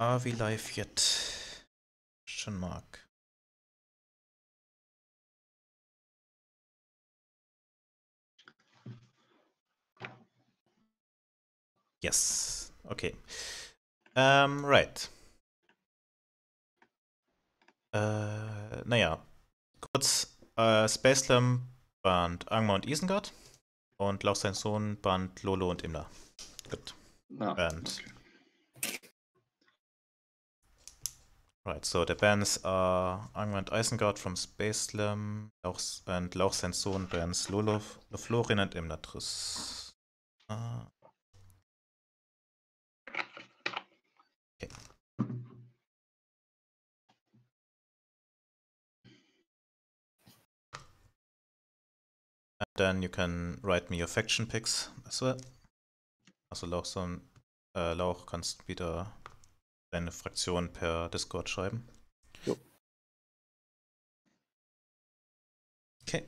Are we live yet? Question mark. Yes. Okay. Ähm, right. Äh, naja. Kurz, äh, Space Slam band Angmar und Isengard und Lauch sein Sohn band Lolo und Imla. Gut. Ah, And okay. Right, so the bands are Angmar and Isengard from Space Slam Lauch, and Lauch sein Sohn bands Lolo, Loflorin and Imladris. Uh, okay. And then you can write me your faction picks as well. Also Lauch, so äh, Lauch kannst wieder deine Fraktion per Discord schreiben. Jo. Okay.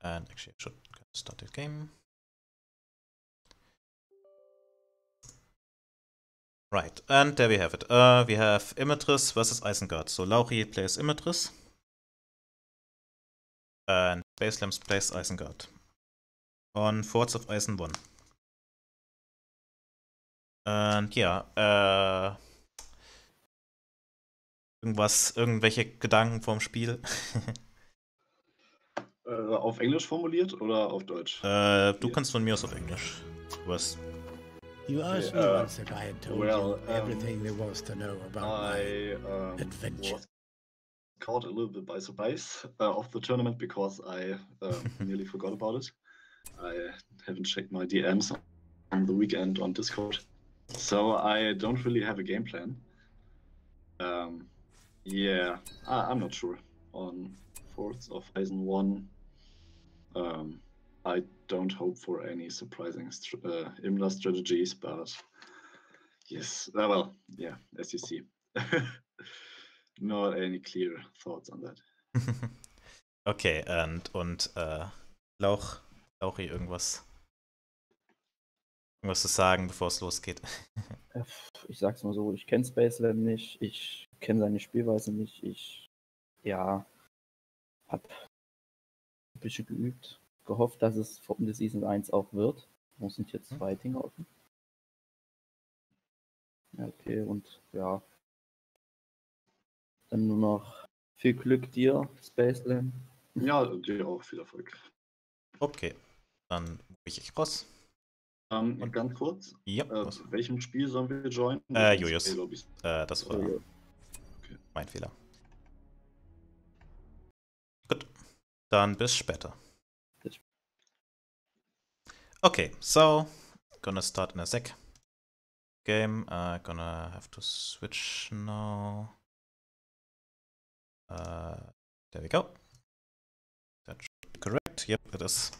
And actually I should start the game. Right, and there we have it. Uh, we have Imatris versus Isengard. So Lauri plays Imatris. And Baselams plays Isengard. On Forts of Eisen 1. Und ja, äh, irgendwas, irgendwelche Gedanken vorm Spiel? Äh, auf Englisch formuliert oder auf Deutsch? äh, du kannst von mir aus auf Englisch. Du hast, You asked me uh, once if I had told well, you um, everything there was to know about my I um, adventure. was caught a little bit by surprise uh, of the tournament because I um, nearly forgot about it. I haven't checked my DMs on the weekend on Discord, so I don't really have a game plan. Um, yeah, I, I'm not sure on Fords of Isen one. Um, I don't hope for any surprising uh, Imla strategies, but yes, uh, well, yeah, as you see, not any clear thoughts on that. okay, and, und äh, Lauch, Lauchi, irgendwas, irgendwas zu sagen, bevor es losgeht. Äh, Ich sag's mal so, ich kenne Spaceland nicht, ich kenne seine Spielweise nicht, ich ja hab ein bisschen geübt, gehofft, dass es vor der Season 1 auch wird. Wo sind jetzt Mhm. zwei Dinge offen? Ja, okay, und ja. Dann nur noch viel Glück dir, Spaceland. Ja, dir auch viel Erfolg. Okay, dann rufe ich raus. Ähm, Und- ganz kurz, Ja, äh, welchem Spiel sollen wir joinen? Äh, Julius. Äh, das war Äh, mein Fehler. Gut, dann bis später. Okay, so gonna start in a sec. Game, uh, gonna have to switch now. Uh, there we go. That should be correct. Yep, it is.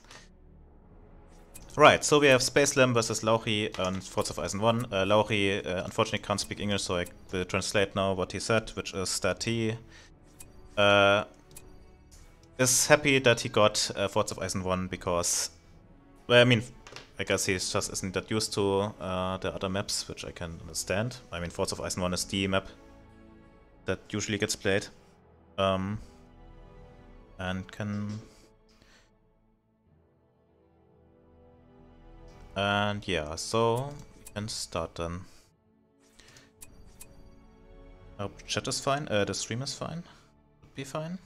Right, so we have SpaceLem versus Lauchi on Fords of Isen 1. Uh, Lauchi uh, unfortunately can't speak English, so I will translate now what he said, which is that he uh, is happy that he got uh, Fords of Isen 1 because, well, I mean, I guess he just isn't that used to uh, the other maps, which I can understand. I mean, Fords of Isen 1 is the map that usually gets played. Um, and can And yeah, so can start then. Hope chat is fine. Uh, the stream is fine. Would be fine.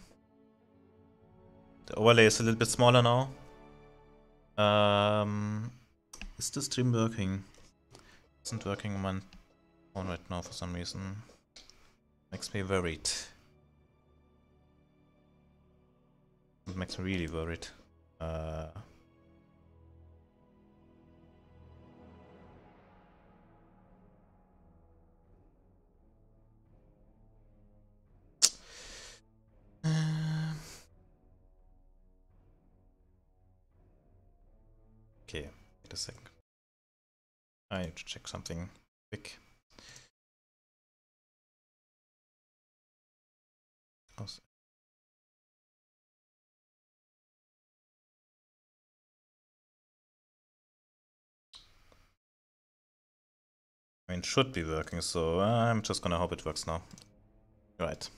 The overlay is a little bit smaller now. Um, is the stream working? Isn't working on my phone right now for some reason. Makes me worried. It makes me really worried. Uh, wait a sec. I need to check something quick. I mean, should be working, so I'm just gonna hope it works now. Right.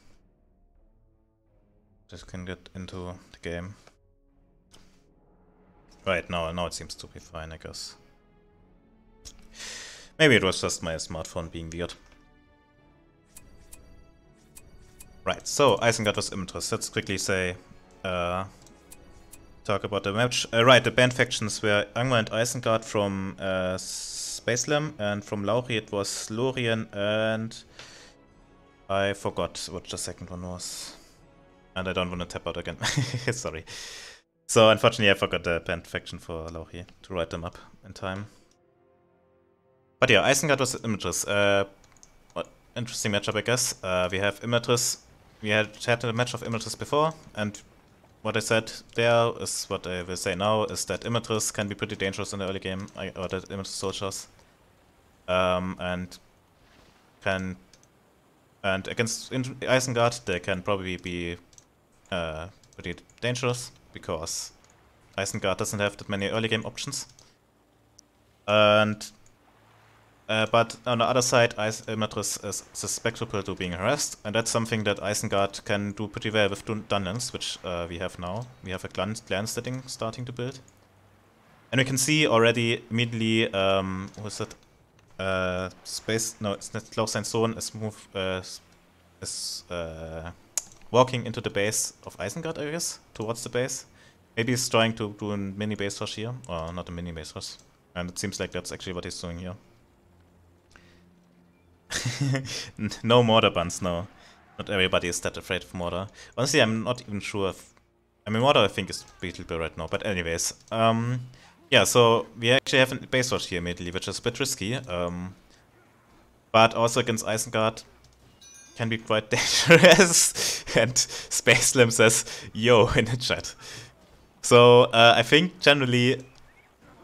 Just can get into the game. Right, now, now it seems to be fine, I guess. Maybe it was just my smartphone being weird. Right, so Isengard was Immertus. Let's quickly say, uh, talk about the match. Uh, right, the band factions were Angmar and Isengard from uh, Spacelem, and from Lauri it was Lorien and I forgot what the second one was. And I don't want to tap out again. Sorry. So unfortunately I forgot the band faction for Lauri to write them up in time. But yeah, Isengard was Immertus. Uh, interesting matchup, I guess. Uh, we have Immertus. We had had a match of Immertus before, and what I said there is what I will say now is that Immertus can be pretty dangerous in the early game, or that Immertus soldiers, um, and can and against Isengard they can probably be uh, pretty dangerous because Isengard doesn't have that many early game options, and uh, but on the other side, Is Matris is susceptible to being harassed, and that's something that Isengard can do pretty well with Dungeons, which uh, we have now. We have a clan, clan setting starting to build. And we can see already immediately, um, what's that? Uh, space, no, it's not Klaus Zone is move, uh, is uh, walking into the base of Isengard, I guess, towards the base. Maybe he's trying to do a mini base rush here, or not a mini base rush. And it seems like that's actually what he's doing here. no mortar buns, no. Not everybody is that afraid of mortar. Honestly, I'm not even sure if... I mean, mortar I think is beatable right now, but anyways. Um, yeah, so we actually have a base rush here immediately, which is a bit risky. Um, but also against Isengard can be quite dangerous. and SpaceLem says, yo, in the chat. So uh, I think generally,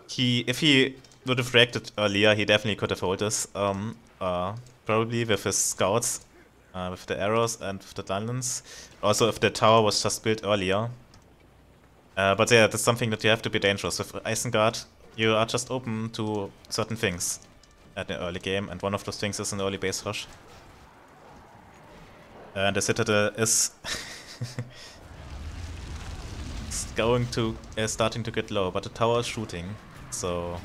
he if he would have reacted earlier, he definitely could have hold this. Um, uh, probably with his scouts, uh, with the arrows and with the dungeons. Also, if the tower was just built earlier. Uh, but yeah, that's something that you have to be dangerous. With Isengard, you are just open to certain things at the early game, and one of those things is an early base rush. And the Citadel is going to uh, starting to get low, but the tower is shooting, so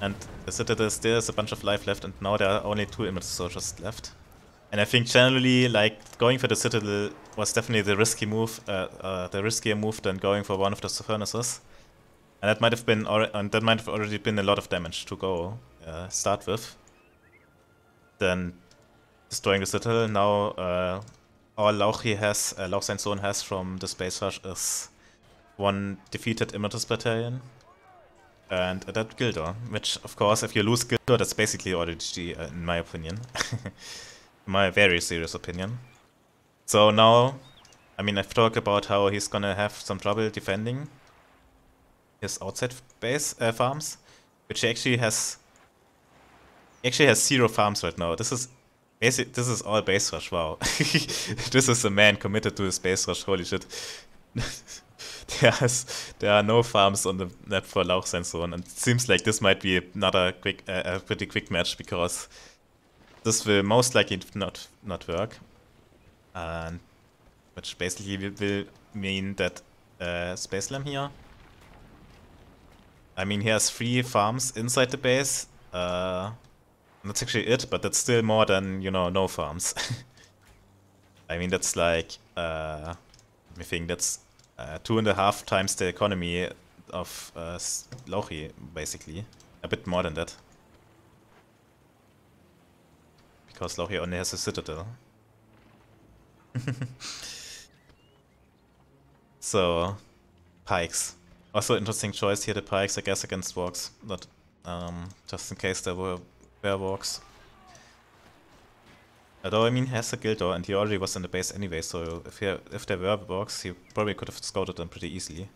and the Citadel still has a bunch of life left, and now there are only two Immertus soldiers left. And I think generally, like, going for the Citadel was definitely the risky move, uh, uh, the riskier move than going for one of the furnaces. And that might have been, and that might have already been a lot of damage to go uh, start with. Then destroying the Citadel. Now uh, all Lauchi has, uh, Lauch Zone has from the Space Rush is one defeated Immertus battalion and adapt Gildor, which of course if you lose Gildor that's basically ODG uh, in my opinion. my very serious opinion. So now, I mean I've talked about how he's gonna have some trouble defending his outside base uh, farms, which he actually has he actually has zero farms right now. This is basic this is all base rush, wow. this is a man committed to his base rush, holy shit. There's, there are no farms on the map for Lauch and so on it seems like this might be another quick, uh, a pretty quick match because this will most likely not not work, and which basically will, mean that uh, Spacelem here. I mean, he has three farms inside the base. Uh, that's actually it, but that's still more than you know no farms. I mean, that's like uh, I think that's uh, two and a half times the economy of uh, basically. A bit more than that. Because Lauchi only has a citadel. so, pikes. Also interesting choice here, the pikes, I guess, against wargs. Not um, just in case there were wargs. Although, I mean, he has a Gildor, and he already was in the base anyway, so if he, if there were box, he probably could have scouted them pretty easily.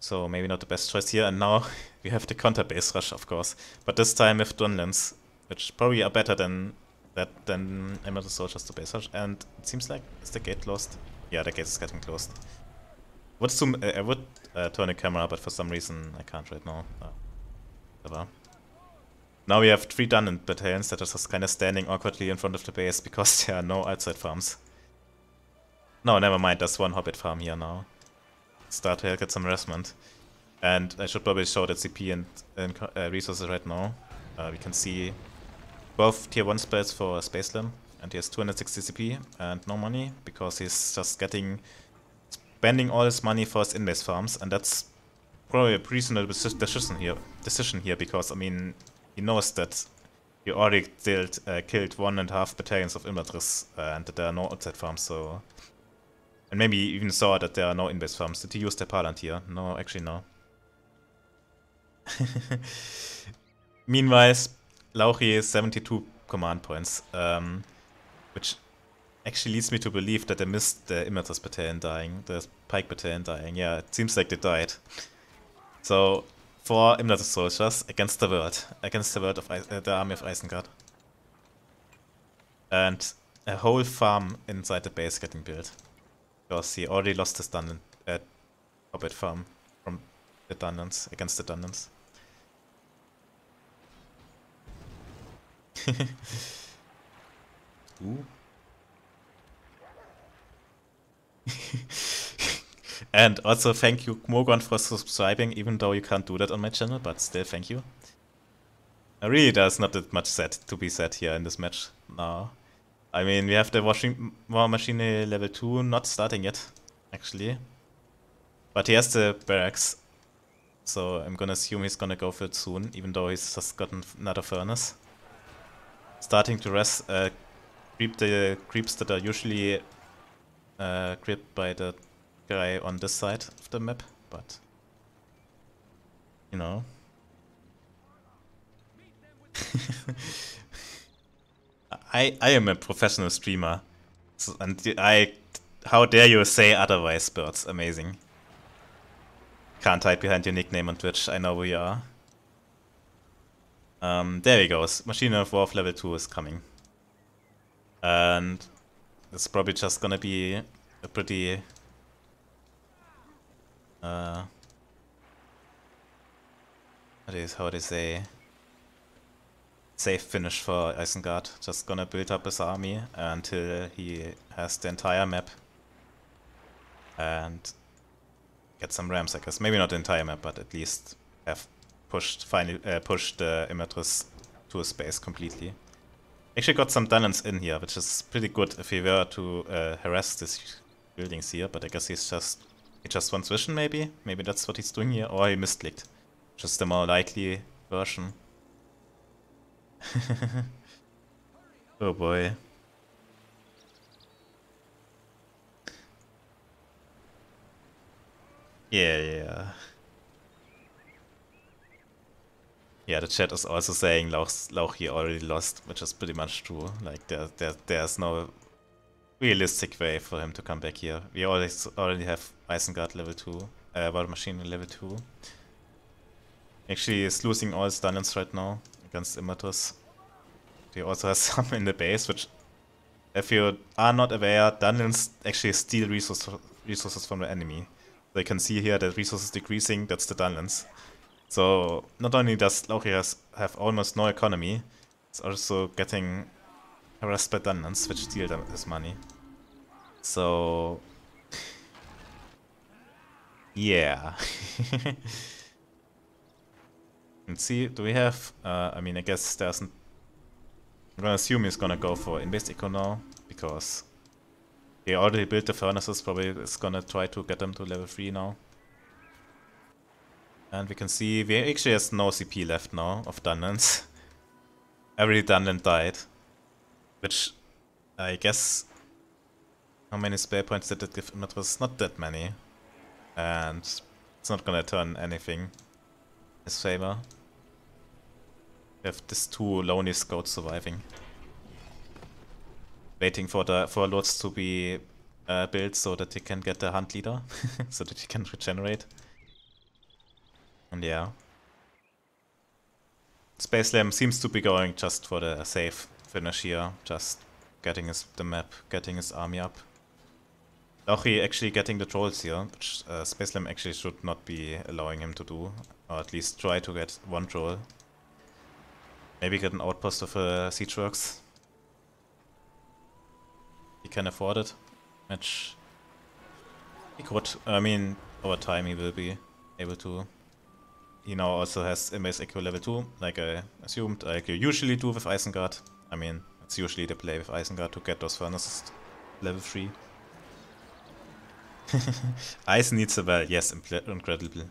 So maybe not the best choice here, and now we have the counter base rush, of course. But this time with Dunlands, which probably are better than that than Emerald Soldiers to base rush. And it seems like, is the gate closed? Yeah, the gate is getting closed. Would zoom, uh, I would uh, turn the camera, but for some reason I can't right now. Whatever. Now we have three Dungeon battalions that are just kind of standing awkwardly in front of the base because there are no outside farms. No, never mind, there's one Hobbit farm here now. Start to get some harassment. And I should probably show that CP and, and uh, resources right now. Uh, we can see both tier 1 spells for SpaceLem, and he has 260 CP and no money because he's just getting spending all his money for his in-base farms, and that's probably a reasonable decision here. Decision here because I mean he knows that he already killed, uh, killed one and a half battalions of Imladris uh, and that there are no outside farms, so... And maybe even saw that there are no in-base farms. Did he use the here? No, actually no. Meanwhile, Lauri is 72 command points, um, which actually leads me to believe that they missed the Imladris battalion dying, the Pike battalion dying. Yeah, it seems like they died. So for Imladris soldiers against the world, against the world of uh, the army of Isengard. And a whole farm inside the base getting built. Because he already lost his dungeon, uh, Hobbit farm from the dungeons, against the dungeons. Ooh. And also thank you, Mogon, for subscribing, even though you can't do that on my channel, but still thank you. Really, there's not that much said to be said here in this match now. I mean, we have the washing war machine level 2 not starting yet, actually. But he has the barracks, so I'm gonna assume he's gonna go for it soon, even though he's just gotten another furnace. Starting to rest, uh, creep the creeps that are usually uh, creeped by the guy on this side of the map, but you know. I I am a professional streamer, so, and I how dare you say otherwise, birds? Amazing. Can't hide behind your nickname on Twitch. I know who you are. Um, there he goes. Machine of War level 2 is coming. And it's probably just gonna be a pretty uh, that is how they say safe finish for Isengard. Just gonna build up his army until he has the entire map and get some rams, I guess. Maybe not the entire map, but at least have pushed finally uh, pushed the uh, to a space completely. Actually got some dungeons in here, which is pretty good if he were to uh, harass these buildings here, but I guess he's just just wants vision, maybe? Maybe that's what he's doing here? Or he misclicked. Just the more likely version. oh boy. Yeah, yeah. Yeah, the chat is also saying Lauch, Lauch already lost, which is pretty much true. Like, there, there, there's no realistic way for him to come back here. We always already have Isengard level 2, uh, War Machine level 2. Actually, is losing all his dungeons right now against Imladris. He also has some in the base, which, if you are not aware, dungeons actually steal resource, resources from the enemy. They can see here that resources decreasing, that's the dungeons. So, not only does Lauri have almost no economy, it's also getting harassed by dungeons, which steal them his money. So... Yeah. Let's see, do we have... Uh, I mean, I guess there's... An, I'm gonna assume he's gonna go for Invest Eco now, because he already built the furnaces, probably is gonna try to get them to level 3 now. And we can see we actually has no CP left now of dungeons. Every dungeon died. Which I guess how many spare points did it give him? It was not that many. And it's not gonna turn anything his favor. We have these two lonely scouts surviving. Waiting for the for lords to be uh, built so that he can get the hunt leader. so that he can regenerate. And yeah. SpaceLem seems to be going just for the safe finish here, just getting his the map, getting his army up. Lauri actually getting the trolls here, which uh, Space actually should not be allowing him to do, or at least try to get one troll. Maybe get an outpost of a siege works. He can afford it, which he could. I mean, over time he will be able to. He now also has Inbase Echo level 2, like I assumed, like you usually do with Isengard. I mean, it's usually the play with Isengard to get those furnaces level 3. Eisen needs a well, yes, incredible.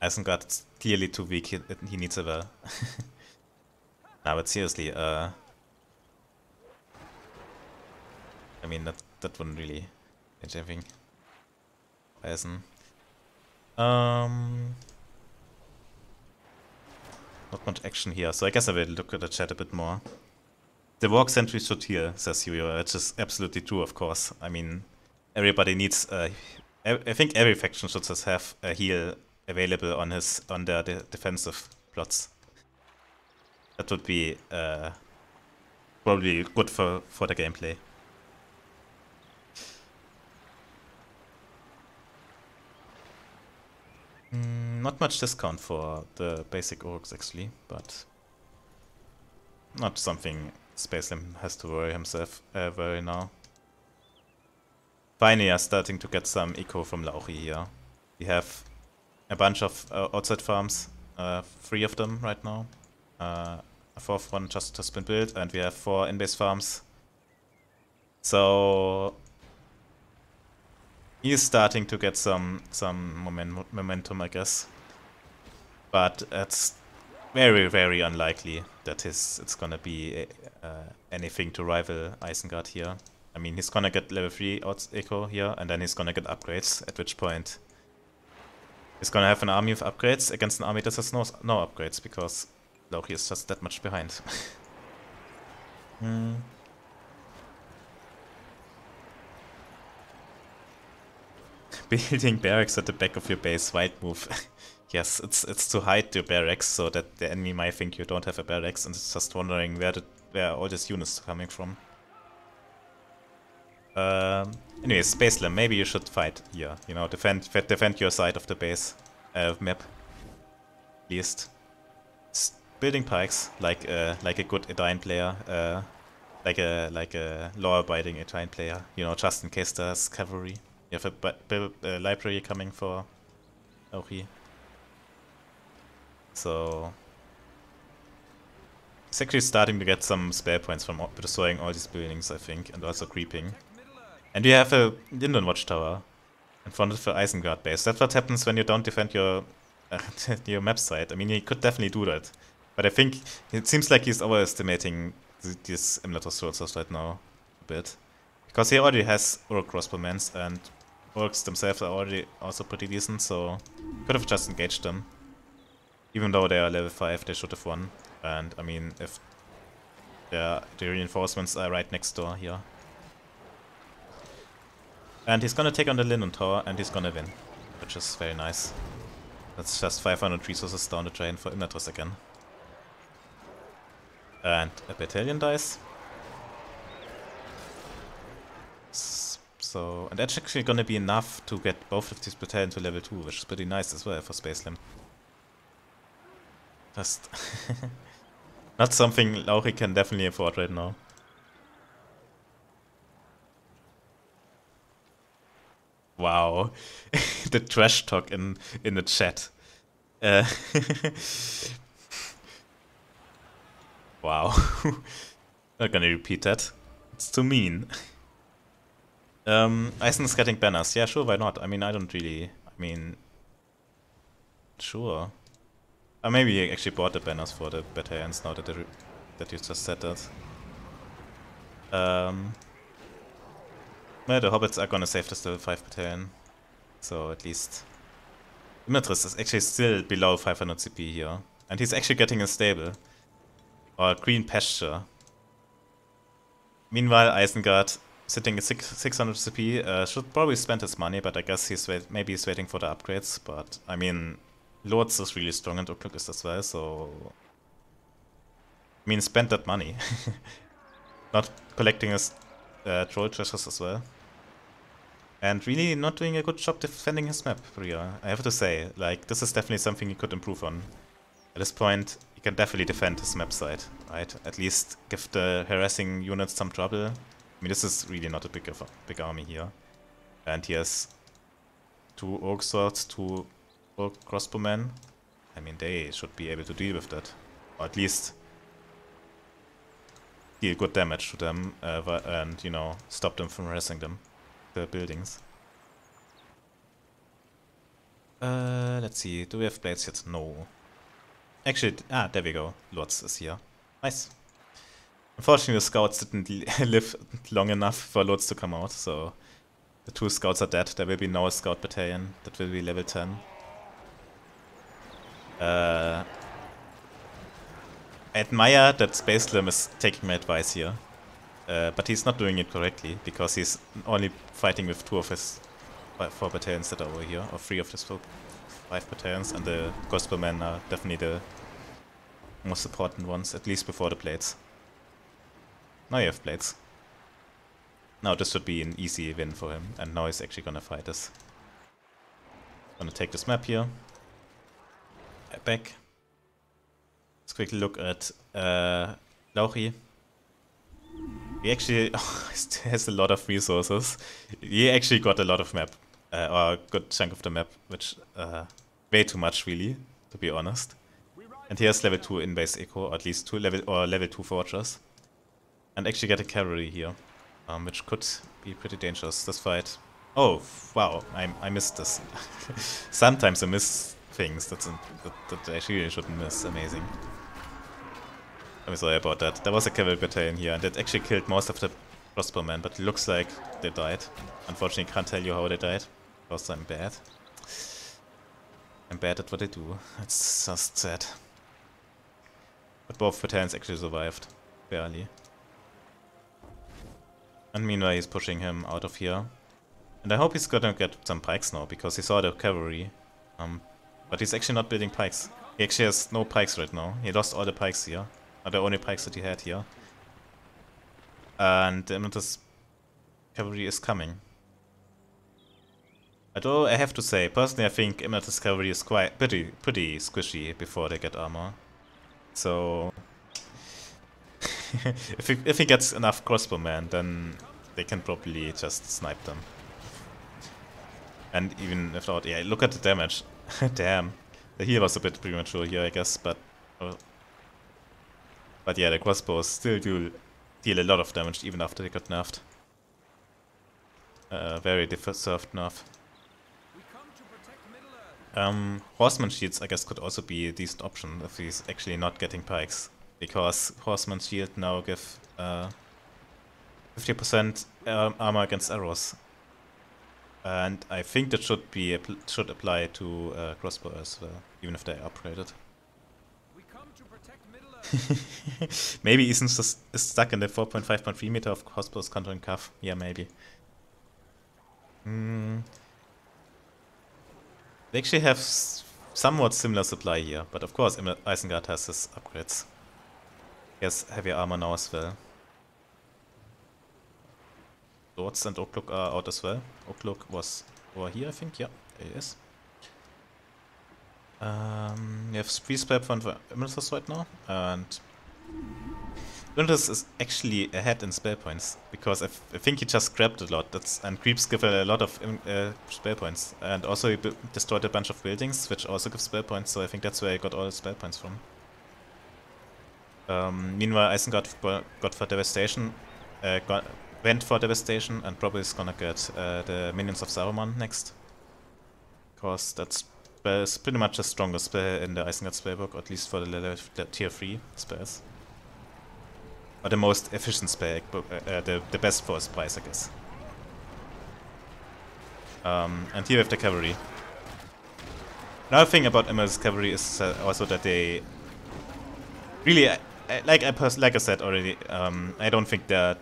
Isengard is clearly too weak, he, he needs a well. nah, but seriously, uh... I mean, that, that wouldn't really change anything. Eisen. Um... Not much action here, so I guess I will look at the chat a bit more. The walk sentry should heal, says Yuyo, which is absolutely true, of course. I mean, everybody needs... Uh, I think every faction should just have a heal available on his on their de defensive plots. That would be uh, probably good for, for the gameplay. Not much discount for the basic orcs actually, but not something SpaceLem has to worry himself uh, now. Finally, are starting to get some eco from Lauri here. We have a bunch of uh, outside farms, uh, three of them right now. Uh, a fourth one just has been built, and we have four in-base farms. So he's starting to get some some momentum, I guess. But it's very, very unlikely that his it's gonna be uh, anything to rival Isengard here. I mean, he's gonna get level 3 outs echo here, and then he's gonna get upgrades, at which point he's gonna have an army of upgrades against an army that has no, no upgrades, because Loki is just that much behind. hmm. Building barracks at the back of your base, white move. yes, it's it's to hide your barracks so that the enemy might think you don't have a barracks and it's just wondering where the, where all these units are coming from. Um, anyways, SpaceLem, maybe you should fight here. You know, defend defend your side of the base uh, map. At least. Building pikes like uh, like a good Edain player, uh, like a like a law-abiding Edain player. You know, just in case there's cavalry. You have a, a library coming for Auri. So it's actually starting to get some spare points from destroying all these buildings, I think, and also creeping. And you have a Lindon Watchtower in front of the Isengard base. That's what happens when you don't defend your uh, your map site. I mean, he could definitely do that. But I think it seems like he's overestimating these Imladris soldiers right now a bit. Because he already has Orc crossbowmen and Orcs themselves are already also pretty decent, so could have just engaged them. Even though they are level 5, they should have won. And I mean, if the reinforcements are right next door here. And he's gonna take on the Lindon Tower and he's gonna win, which is very nice. That's just 500 resources down the drain for Imladris again. And a battalion dies. So, and that's actually gonna be enough to get both of these battalions to level 2, which is pretty nice as well for SpaceLem. Just not something Lauri can definitely afford right now. Wow, the trash talk in in the chat. Uh, wow, not gonna repeat that. It's too mean. Um, Eisen's getting banners. Yeah, sure, why not? I mean, I don't really... I mean... Sure. Uh, maybe he actually bought the banners for the battalions now that, that you just said that. Um... The hobbits are gonna save the still 5 battalion. So, at least... Dimitris is actually still below 500 CP here. And he's actually getting a stable. Or green pasture. Meanwhile, Isengard sitting at 600 CP, uh, should probably spend his money, but I guess he's wait maybe he's waiting for the upgrades. But I mean, Lurtz is really strong and Uglúk is as well, so I mean, spend that money. not collecting his uh, troll treasures as well. And really not doing a good job defending his map, Ria. I have to say, like, this is definitely something he could improve on. At this point, he can definitely defend his map side, right? At least give the harassing units some trouble. I mean, this is really not a big, big army here. And he has two Orc Swords, two Crossbowmen. I mean, they should be able to deal with that. Or at least deal good damage to them uh, and, you know, stop them from harassing them, the buildings. Uh, let's see, do we have blades yet? No. Actually, ah, there we go. Lurtz is here. Nice. Unfortunately, the scouts didn't live long enough for Lurtz to come out, so the two scouts are dead. There will be no scout battalion. That will be level 10. Uh, I admire that SpaceLem is taking my advice here. Uh, but he's not doing it correctly, because he's only fighting with two of his four battalions that are over here, or three of his four, five battalions, and the Crossbow Men are definitely the most important ones, at least before the blades. Now you have blades. Now this should be an easy win for him, and now he's actually gonna fight us. Gonna take this map here. Back. Let's quickly look at uh, Lauchi. He actually has a lot of resources. He actually got a lot of map, uh, or a good chunk of the map, which uh, way too much really, to be honest. And he has level 2 in base eco, or at least two level or level 2 fortress. And actually get a cavalry here, um, which could be pretty dangerous, this fight. Oh, wow, I, I missed this. Sometimes I miss things that, that, that I shouldn't miss, amazing. I'm sorry about that. There was a cavalry battalion here, and it actually killed most of the crossbowmen, but looks like they died. Unfortunately, can't tell you how they died, because I'm bad. I'm bad at what I do. It's just sad. But both battalions actually survived. Barely. And meanwhile he's pushing him out of here. And I hope he's gonna get some pikes now, because he saw the cavalry. Um, but he's actually not building pikes. He actually has no pikes right now. He lost all the pikes here are the only pikes that he had here. And the cavalry is coming. Although I have to say, personally I think Imnatus cavalry is quite pretty pretty squishy before they get armor. So if he if he gets enough crossbowmen then they can probably just snipe them. And even if not, yeah, look at the damage. Damn. The heal was a bit premature here, I guess, but uh, but yeah, the crossbows still do deal a lot of damage even after they got nerfed. Uh, very deserved nerf. Um, horseman shields I guess could also be a decent option if he's actually not getting pikes. Because horseman shield now give 50% uh, armor against arrows. And I think that should be should apply to uh, crossbow as well, even if they're upgraded. maybe Ethan just is stuck in the 4.5.3 meter of crossbows countering cuff. Yeah, maybe. Mm. They actually have somewhat similar supply here, but of course Isengard has his upgrades. He has heavy armor now as well. Swords and Uglúk are out as well. Uglúk was over here, I think. Yeah, there he is. Um, we have spell points for Imnatus right now, and Imnatus is actually ahead in spell points, because I, I think he just grabbed a lot, That's and creeps give a lot of uh, spell points, and also he destroyed a bunch of buildings, which also give spell points, so I think that's where he got all the spell points from. Um, meanwhile, Isengard got for Devastation, uh, got, went for Devastation, and probably is gonna get uh, the Minions of Saruman next. Because that's is pretty much the strongest spell in the Isengard spellbook, at least for the, the tier 3 spells. Or the most efficient spell, uh, uh, the, the best for its price, I guess. Um, and here we have the cavalry. Another thing about MS cavalry is uh, also that they really, like I like I said already, um, I don't think they're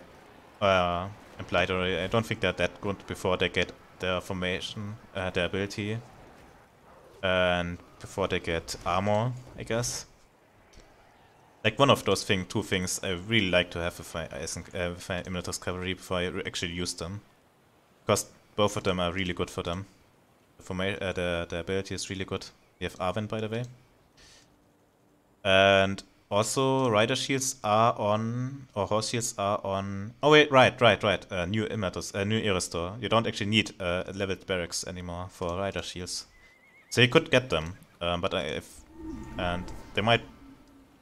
uh, implied already. I don't think they're that good before they get their formation, uh, their ability and before they get armor, I guess. Like one of those thing, two things I really like to have if I, uh, if I Imnatus Cavalry before I actually use them. Because both of them are really good for them. For my, uh, the, the ability is really good. We have Arwen, by the way. And also, rider shields are on, or horse shields are on. Oh wait, right, right, right. Uh, new Immatus, uh, new Erestor. You don't actually need uh, leveled barracks anymore for rider shields, so you could get them. Um, but if and they might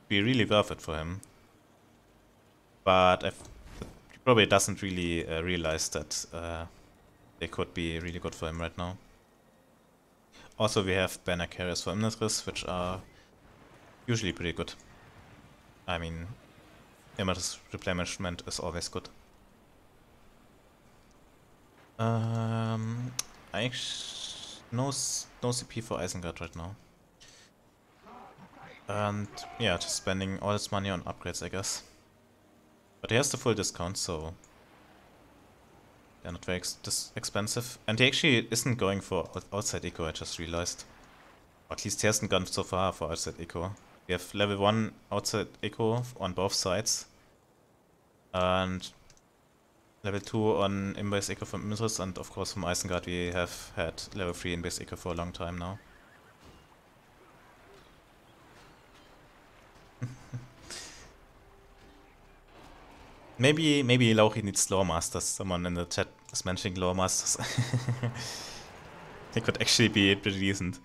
be really worth it for him. But if, he probably doesn't really uh, realize that uh, they could be really good for him right now. Also, we have banner carriers for Imladris, which are usually pretty good. I mean, Imladris replenishment is always good. Um, I no no CP for Isengard right now. And yeah, just spending all his money on upgrades, I guess. But he has the full discount, so they're not very ex expensive. And he actually isn't going for outside eco, I just realized. Or at least he hasn't gone so far for outside eco. We have level 1 outside eco on both sides. And level 2 on in-base eco from Imrus, and of course from Isengard we have had level 3 in-base eco for a long time now. maybe maybe Lauchi needs lore masters. Someone in the chat is mentioning lore masters. they could actually be pretty decent.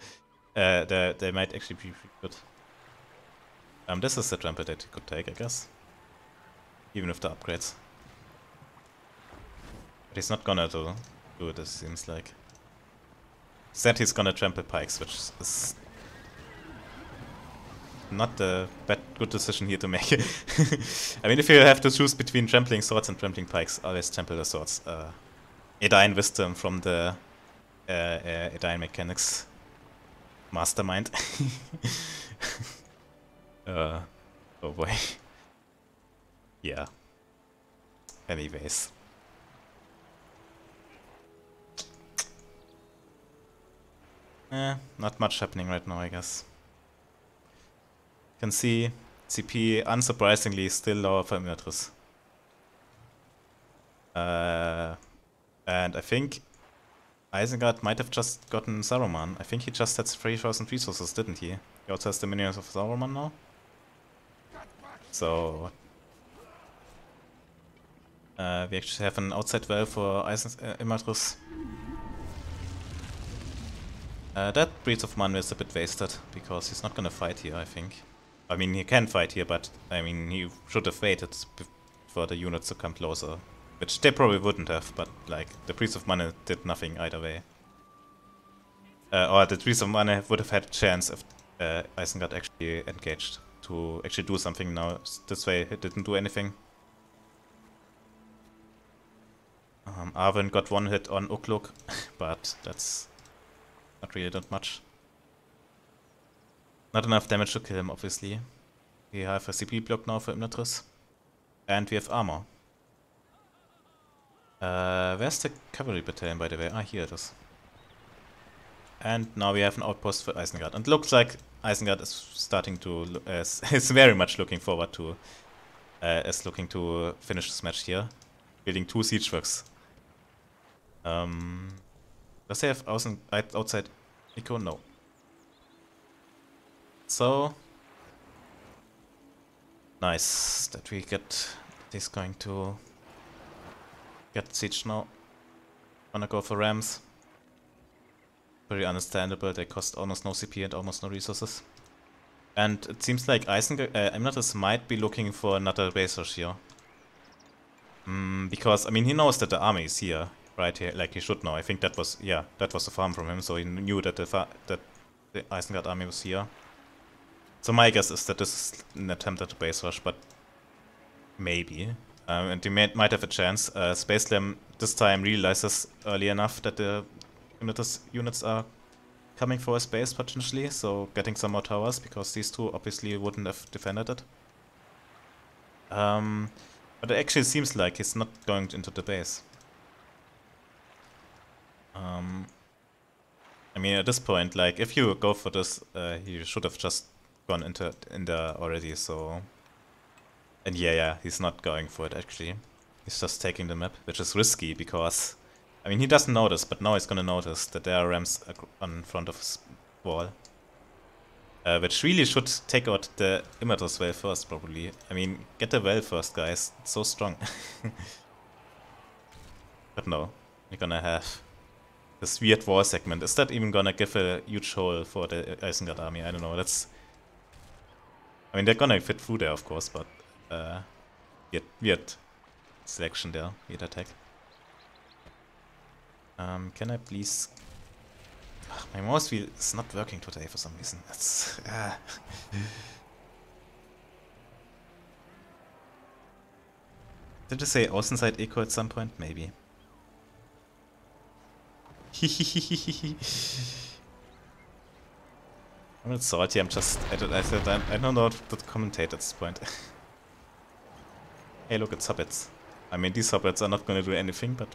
Uh, they, they might actually be pretty good. Um, this is the trumpet that he could take, I guess. Even with the upgrades. But he's not gonna do, do it, it seems like. Said he's gonna trample pikes, which is not the bad good decision here to make. I mean, if you have to choose between trampling swords and trampling pikes, always trample the swords. Uh, Edain wisdom from the uh, uh, mechanics mastermind. uh, oh boy. yeah. Anyways. Eh, not much happening right now, I guess You can see CP unsurprisingly still lower for Imladris. Uh, and I think Isengard might have just gotten Saruman. I think he just had 3000 resources, didn't he? He also has the minions of Saruman now. So... Uh, we actually have an outside well for Eisen uh, Imladris. Uh, that Breeze of Manwë is a bit wasted, because he's not gonna fight here, I think. I mean, he can fight here, but I mean, he should have waited for the units to come closer. Which they probably wouldn't have, but like, the Priest of Manwë did nothing either way. Uh, or the Priest of Manwë would have had a chance if uh, Isengard actually engaged to actually do something now. This way, it didn't do anything. Um, Arwen got one hit on Uglúk, but that's not really that much. Not enough damage to kill him, obviously. We have a CP block now for Imladris. And we have armor. Uh, where's the cavalry battalion, by the way? Ah, here it is. And now we have an outpost for Isengard. And looks like Isengard is starting to... Uh, is very much looking forward to... Uh, is looking to finish this match here. Building two siege works. Um, does he have outside eco? No. So nice that we get this going to get siege now. Wanna go for rams. Very understandable, they cost almost no CP and almost no resources. And it seems like Eisen uh, Emnatus might be looking for another base rush here. Mm, because, I mean, he knows that the army is here, right here, like he should know. I think that was, yeah, that was the farm from him, so he knew that the, that the Isengard army was here. So my guess is that this is an attempt at a base rush, but maybe. Um, and you may, might have a chance. Uh, SpaceLem this time realizes early enough that the units are coming for a space potentially, so getting some more towers, because these two obviously wouldn't have defended it. Um, but it actually seems like he's not going into the base. Um, I mean, at this point, like, if you go for this, uh, you should have just gone into in there already, so... And yeah, yeah, he's not going for it actually. He's just taking the map, which is risky because... I mean, he doesn't notice, but now he's gonna notice that there are rams on front of his wall. Uh, which really should take out the Immatus well first, probably. I mean, get the well first, guys. It's so strong. but no, we're gonna have this weird wall segment. Is that even gonna give a huge hole for the Isengard army? I don't know. That's. I mean, they're gonna fit through there, of course, but uh, weird, weird selection there, weird attack. Um, can I please my mouse wheel is not working today for some reason. That's. Uh. Did you say Außenside echo at some point? Maybe. I'm not salty, I'm just... I don't, I, don't, I don't know how to commentate at this point. hey look, it's Hobbits. I mean, these Hobbits are not gonna do anything, but...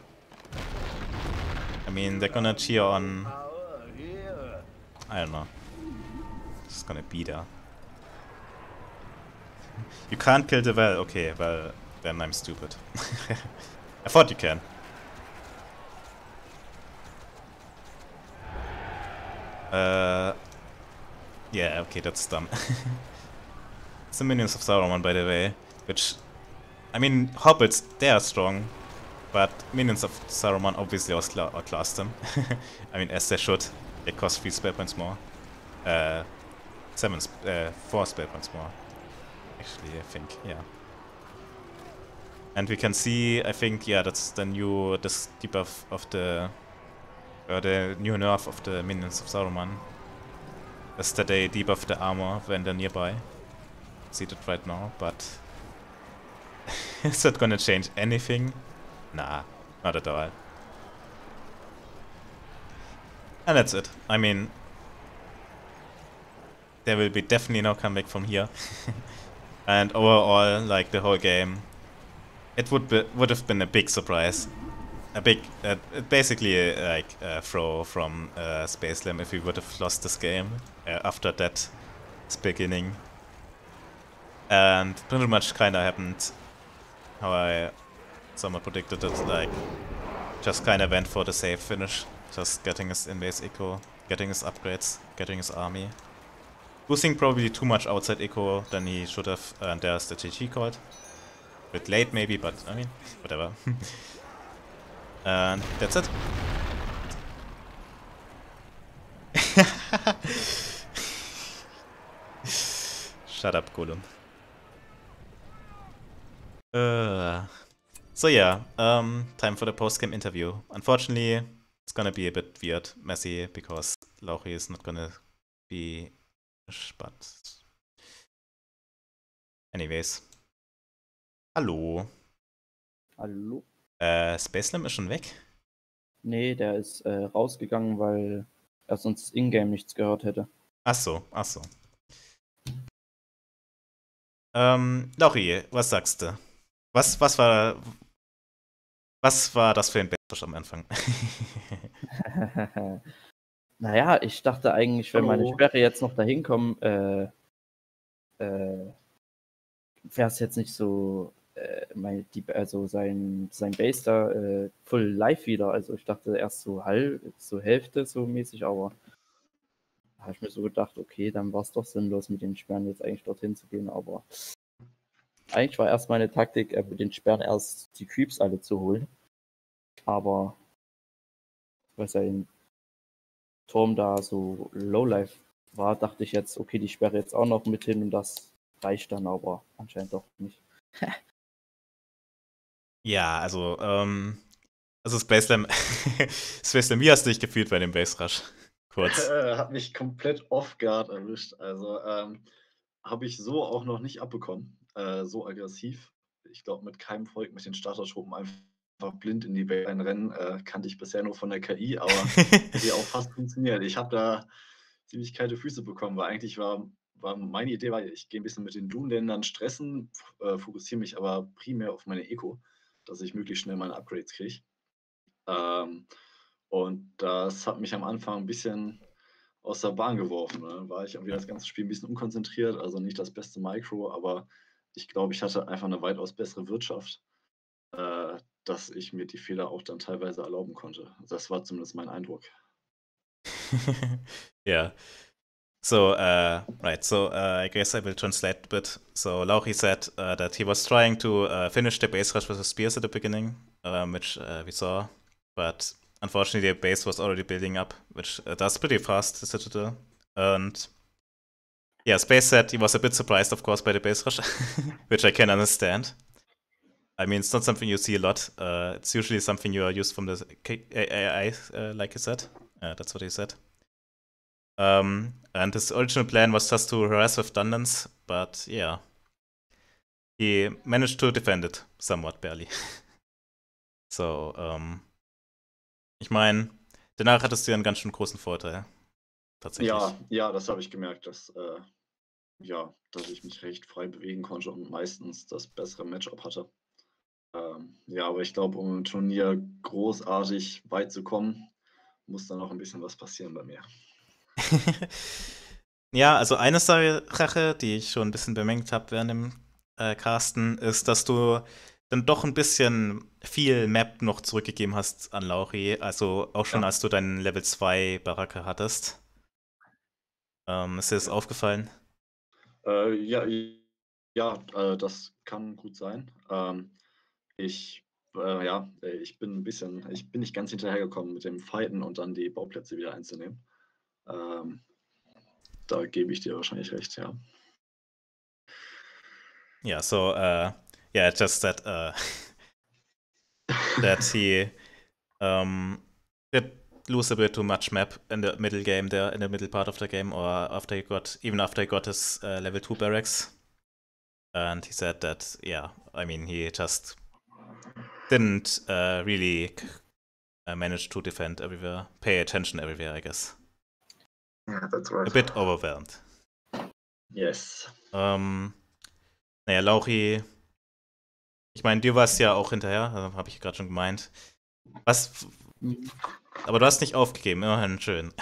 I mean, they're gonna cheer on I don't know. Just gonna be there. You can't kill the well. Okay, well, then I'm stupid. I thought you can. Uh, yeah, okay, that's dumb. it's the minions of Saruman, by the way, which, I mean, hobbits, they are strong, but minions of Saruman obviously outclass them. I mean, as they should. They cost 3 spell points more. Uh, 7, uh, 4 spell points more. Actually, I think, yeah. And we can see, I think, yeah, that's the new this debuff of the uh, the new nerf of the minions of Saruman. That's that they debuff the armor when they're nearby. See that right now, but is that gonna change anything? Nah, not at all. And that's it. I mean, there will be definitely no comeback from here. and overall, like the whole game, it would be, would have been a big surprise. A big, uh, basically uh, like a throw from uh, SpaceLem if we would have lost this game uh, after that beginning. And pretty much kinda happened how I somewhat predicted it, like just kinda went for the safe finish. Just getting his in-base echo, getting his upgrades, getting his army. Losing probably too much outside echo than he should have, and there's the GG called. A bit late maybe, but I mean, whatever. and that's it. Shut up, Golem. Uh, so yeah, um, time for the post-game interview. Unfortunately, it's gonna be a bit weird, messy, because Lauri is not gonna be, but anyways. Hallo. Hallo. Äh, Space Slam ist schon weg? Nee, der ist äh, rausgegangen, weil er sonst in-game nichts gehört hätte. Ach so, ach so. Ähm, Lauri, was sagst du? Was, was war, was war das für ein Backpush am Anfang? naja, ich dachte eigentlich, wenn Hallo. meine Sperre jetzt noch dahin kommen, äh, äh, wäre es jetzt nicht so, äh, mein, die, also sein, sein Base da äh, voll live wieder. Also ich dachte erst so halb, so Hälfte so mäßig, aber habe ich mir so gedacht, okay, dann war es doch sinnlos, mit den Sperren jetzt eigentlich dorthin zu gehen, aber eigentlich war erst meine Taktik, äh, mit den Sperren erst die Creeps alle zu holen. Aber weil sein Turm da so Lowlife war, dachte ich jetzt, okay, die sperre jetzt auch noch mit hin und das reicht dann aber anscheinend doch nicht. ja, also, ähm, also Space Slam, Space Slam, wie hast du dich gefühlt bei dem Base Rush? Kurz. Hat mich komplett off guard erwischt. Also, ähm, habe ich so auch noch nicht abbekommen. Äh, so aggressiv. Ich glaube, mit keinem Volk mit den Startertruppen einfach blind in die Welt reinrennen. Äh, kannte ich bisher nur von der KI, aber die auch fast funktioniert. Ich habe da ziemlich kalte Füße bekommen, weil eigentlich war, war meine Idee, war, ich gehe ein bisschen mit den Doom-Ländern stressen, äh, fokussiere mich aber primär auf meine Eco, dass ich möglichst schnell meine Upgrades kriege. Ähm, und das hat mich am Anfang ein bisschen aus der Bahn geworfen. Ne? War ich irgendwie das ganze Spiel ein bisschen unkonzentriert, also nicht das beste Micro, aber ich glaube, ich hatte einfach eine weitaus bessere Wirtschaft. Äh, dass ich mir die Fehler auch dann teilweise erlauben konnte. Das war zumindest mein Eindruck. ja. So, uh, right, so uh, I guess I will translate a bit. So, Lauchi said uh, that he was trying to uh, finish the base rush with the spears at the beginning, um, which uh, we saw, but unfortunately the base was already building up, which uh, does pretty fast, the Citadel. And yeah, Space said he was a bit surprised, of course, by the base rush, which I can understand. I mean, it's not something you see a lot. Uh, it's usually something you are used from the AI, uh, like you said. Uh, that's what he said. Um, and his original plan was just to harass with Dungeons, but yeah. He managed to defend it somewhat barely. so, ähm, ich meine, danach hattest du einen ganz schön großen Vorteil. Tatsächlich. Ja, ja, das habe ich gemerkt, dass, äh, ja, dass ich mich recht frei bewegen konnte und meistens das bessere Matchup hatte. Ähm, ja, aber ich glaube, um im Turnier großartig weit zu kommen, muss da noch ein bisschen was passieren bei mir. ja, also eine Sache, die ich schon ein bisschen bemängelt habe während dem äh, Casten, ist, dass du dann doch ein bisschen viel Map noch zurückgegeben hast an Lauri. Also auch schon, ja. als du deinen Level 2 Baracke hattest. Ähm, ist dir das aufgefallen? Äh, ja, ja äh, das kann gut sein. Ähm, ich, äh, ja, ich bin ein bisschen, ich bin nicht ganz hinterhergekommen mit dem Fighten und dann die Bauplätze wieder einzunehmen. Ähm, da gebe ich dir wahrscheinlich recht, ja. Yeah, so uh, yeah, just that uh, that he um, did lose a bit too much map in the middle game there, in the middle part of the game, or after he got even after he got his uh, level two barracks, and he said that yeah, I mean he just didn't uh, really uh, manage to defend everywhere, pay attention everywhere, I guess. Yeah, that's right. A bit overwhelmed. Yes. Ähm, naja, Lauchi, ich meine, dir war es ja auch hinterher, also habe ich gerade schon gemeint. Was? Aber du hast nicht aufgegeben, immerhin schön.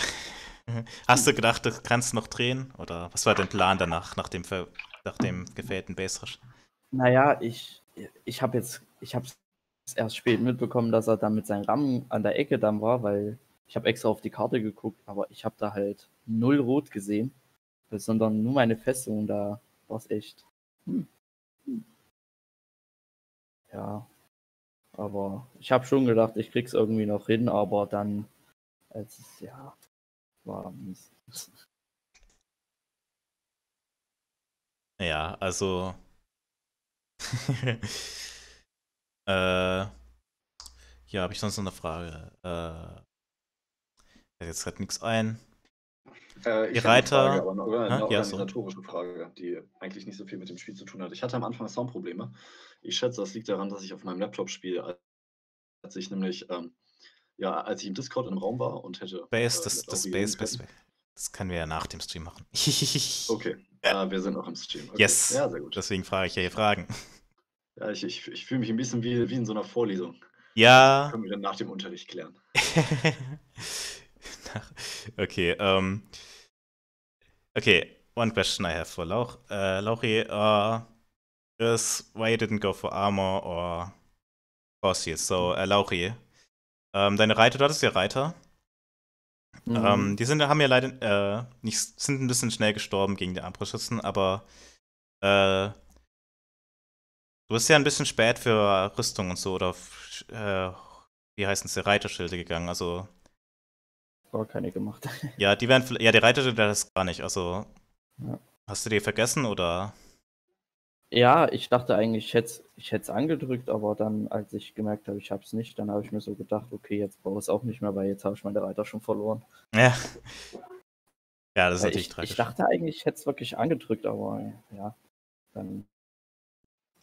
Hast du gedacht, du kannst noch drehen? Oder was war dein Plan danach, nach dem, nach dem gefällten Bassrush? Naja, ich, ich habe jetzt, ich habe erst spät mitbekommen, dass er dann mit seinem Rahmen an der Ecke dann war, weil ich habe extra auf die Karte geguckt, aber ich habe da halt null Rot gesehen, sondern nur meine Festung. Da war es echt. Hm. Hm. Ja, aber ich habe schon gedacht, ich krieg's irgendwie noch hin, aber dann, es ja war mies. Ja, also. äh, ja, habe ich sonst noch eine Frage? Äh, jetzt halt nichts ein. Äh, die Reiter. Frage, aber eine, eine ja, organisatorische so. Frage, die eigentlich nicht so viel mit dem Spiel zu tun hat. Ich hatte am Anfang Soundprobleme. Ich schätze, das liegt daran, dass ich auf meinem Laptop spiele, als ich nämlich, ähm, ja, als ich im Discord im Raum war und hätte. Space, äh, das, das Space, Space, das können wir ja nach dem Stream machen. okay, äh, wir sind auch im Stream. Okay. Yes. Ja, sehr gut. Deswegen frage ich ja hier Fragen. Ja, ich, ich, ich fühle mich ein bisschen wie, wie in so einer Vorlesung. Ja. Das können wir dann nach dem Unterricht klären. okay, um, okay. One question I have for Lauch, uh, Lauchi uh, is why you didn't go for armor or force So, uh, Lauchi, um, deine Reiter, du hattest ja Reiter. Mhm. Ähm, die sind, haben ja leider äh, nicht, sind ein bisschen schnell gestorben gegen die Armbrustschützen, aber äh, du bist ja ein bisschen spät für Rüstung und so oder äh, wie heißen sie, Reiterschilde gegangen. Also gar keine gemacht. Ja, die werden, ja, die Reiter das gar nicht. Also, ja. hast du die vergessen oder? Ja, ich dachte eigentlich, ich hätte ich es angedrückt, aber dann, als ich gemerkt habe, ich habe es nicht, dann habe ich mir so gedacht, okay, jetzt brauche ich es auch nicht mehr, weil jetzt habe ich meine Reiter schon verloren. Ja. Ja, das ist natürlich ich, tragisch. Ich dachte eigentlich, ich hätte es wirklich angedrückt, aber ja, dann,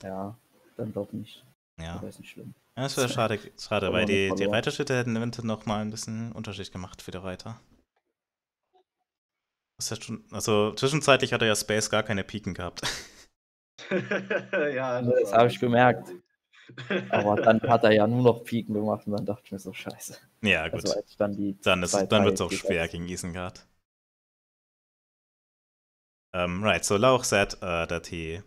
ja, dann doch nicht. Ja. Aber ist nicht schlimm. Ja, das wäre schade, schade weil die, die Reiterschritte hätten eventuell noch mal ein bisschen Unterschied gemacht für die Reiter. Das ist ja schon, also zwischenzeitlich hat er ja Space gar keine Piken gehabt. ja, das, das habe ich gemerkt. Aber dann hat er ja nur noch Piken gemacht und dann dachte ich mir so, scheiße. Ja, gut. Also dann dann, dann wird es auch schwer gegen Isengard. Um, right, so Lauch said uh, that he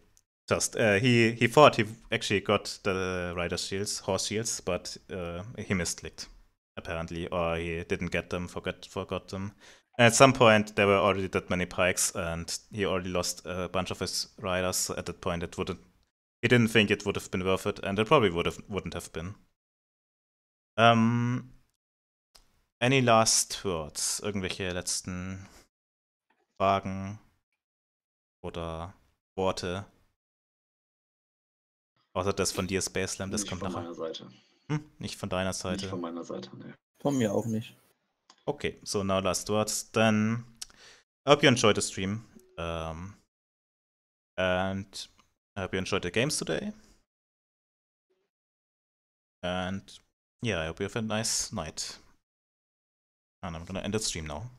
just uh, he he thought he actually got the rider's shields, horse shields, but uh, he misclicked apparently, or he didn't get them, forgot forgot them. At some point, there were already that many pikes, and he already lost a bunch of his riders. So at that point, it wouldn't. He didn't think it would have been worth it, and it probably would have wouldn't have been. Um, any last words? Irgendwelche letzten Fragen oder Worte? Außer das von dir, Space Slam, das Nicht kommt von nachher. meiner Seite. Hm? Nicht von deiner Nicht Seite. von meiner Seite, nee. Von mir auch nicht. Okay, so now last words. Then I hope you enjoyed the stream. Um, and I hope you enjoyed the games today. And yeah, I hope you have a nice night. And I'm gonna end the stream now.